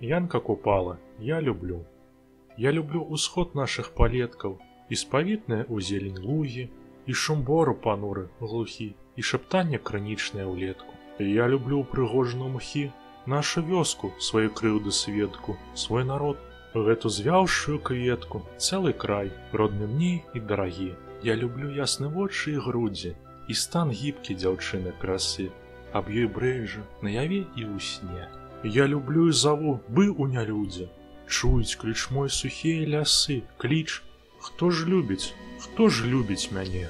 Янка Купала, я люблю. Я люблю усход наших палеткаў, і спавітнае ў зелень лугі, і шум бору пануры глухі, і шаптанне крынічнае ўлетку. Я люблю прыгожную мхі, нашу вёску, сваю крыўды сведку, свой народ, гэту звяўшую кветку, цэлы край, родны мне і дарагі. Я люблю ясны вочы і грудзі, і стан гібкі дзяўчыны красы, аб ёй брэжа, наяве і ў сне. Я люблю і заву, бы у нялюдзе. Чуюць кліч мой сухія лясы, кліч, Хто ж любіць, хто ж любіць мяне?